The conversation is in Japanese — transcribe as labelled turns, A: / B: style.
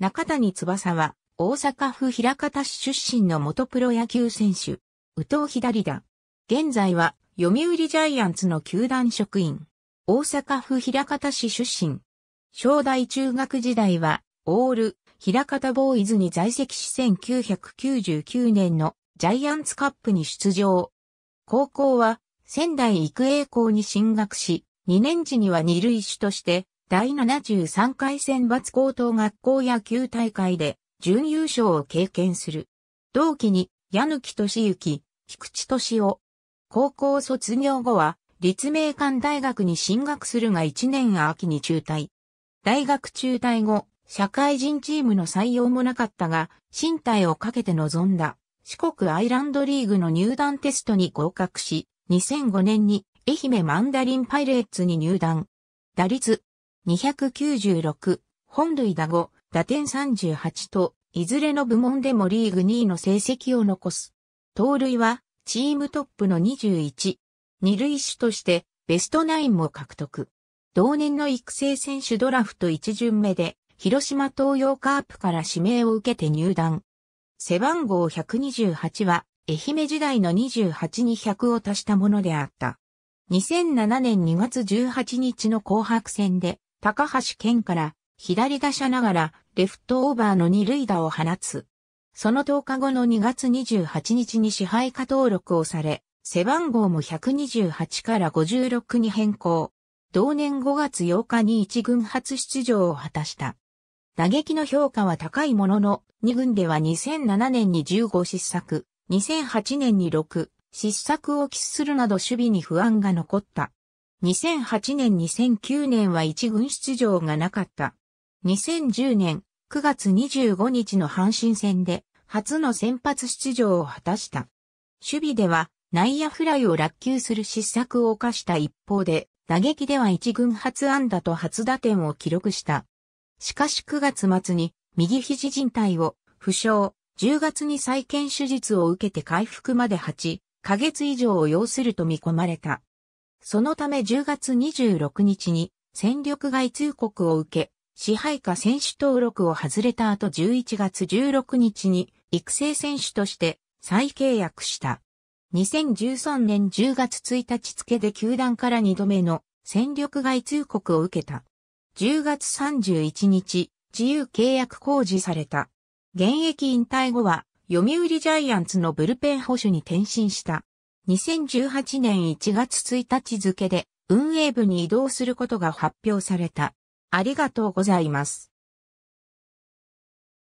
A: 中谷翼は大阪府枚方市出身の元プロ野球選手。宇藤左だ。現在は読売ジャイアンツの球団職員。大阪府枚方市出身。小大中学時代はオール、枚方ボーイズに在籍し1999年のジャイアンツカップに出場。高校は仙台育英校に進学し、2年時には二塁手として第73回選抜高等学校野球大会で準優勝を経験する。同期に矢貫俊之、菊池俊夫。高校卒業後は立命館大学に進学するが1年秋に中退。大学中退後、社会人チームの採用もなかったが、身体をかけて臨んだ四国アイランドリーグの入団テストに合格し、2005年に愛媛マンダリンパイレーツに入団。打率296、本塁打5、打点38と、いずれの部門でもリーグ2位の成績を残す。盗塁は、チームトップの21。二塁手として、ベストナインも獲得。同年の育成選手ドラフト1巡目で、広島東洋カープから指名を受けて入団。背番号128は、愛媛時代の28に100を足したものであった。2007年2月18日の紅白戦で、高橋健から左打者ながらレフトオーバーの二塁打を放つ。その10日後の2月28日に支配下登録をされ、背番号も128から56に変更。同年5月8日に1軍初出場を果たした。打撃の評価は高いものの、2軍では2007年に15失策、2008年に6、失策を喫するなど守備に不安が残った。2008年2009年は一軍出場がなかった。2010年9月25日の阪神戦で初の先発出場を果たした。守備では内野フライを落球する失策を犯した一方で打撃では一軍初安打と初打点を記録した。しかし9月末に右肘靭帯を負傷、10月に再建手術を受けて回復まで8ヶ月以上を要すると見込まれた。そのため10月26日に戦力外通告を受け、支配下選手登録を外れた後11月16日に育成選手として再契約した。2013年10月1日付で球団から2度目の戦力外通告を受けた。10月31日、自由契約公示された。現役引退後は、読売ジャイアンツのブルペン保守に転身した。2018年1月1日付で運営部に移動することが発表された。ありがとうございます。